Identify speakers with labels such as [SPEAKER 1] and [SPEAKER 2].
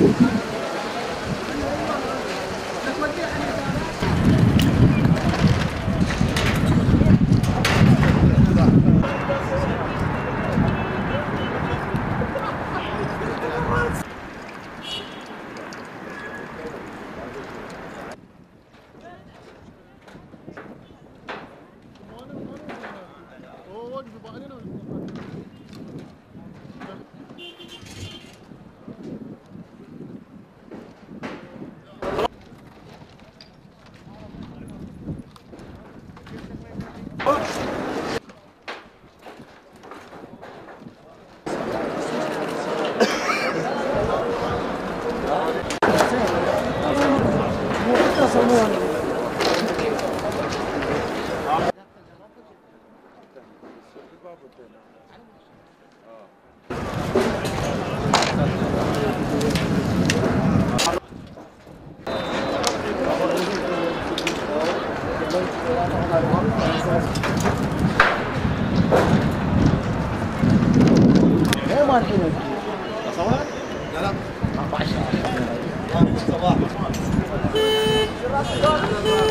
[SPEAKER 1] Thank you. Bubble thing. Oh.
[SPEAKER 2] Ne var ki ne? Sabah. Yalan. Başla.
[SPEAKER 3] Sabah.